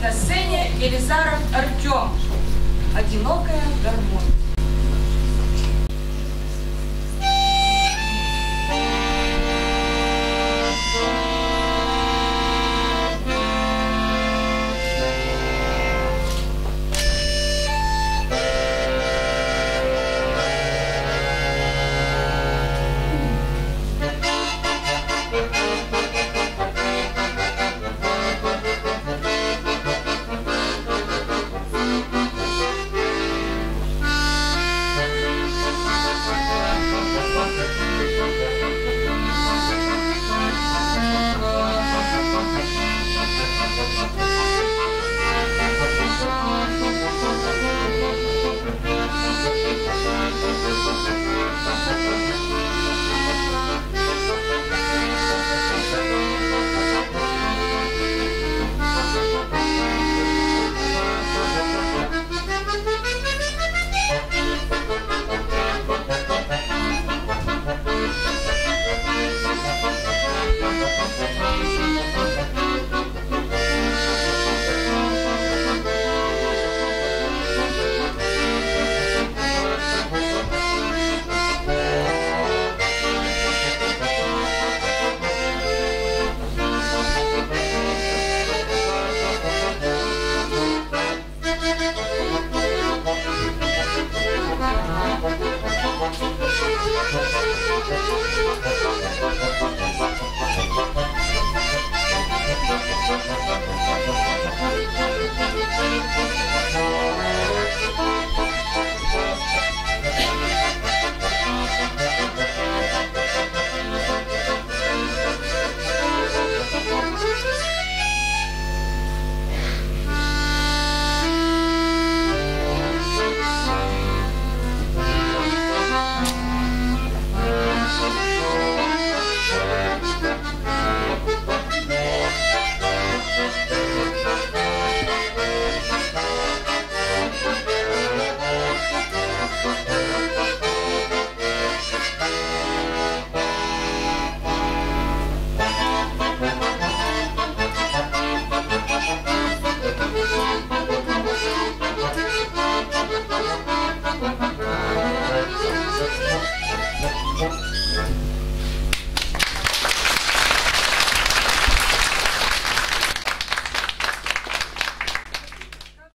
На сцене Елизаров Артем. Одинокая гармония.